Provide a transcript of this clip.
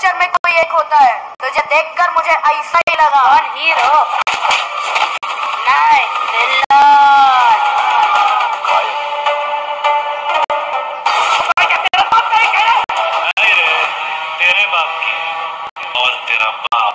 Picture में कोई एक होता है। तुझे देखकर मुझे ऐसा ही लगा। और हीरो? तेरे बाप की और तेरा बाप।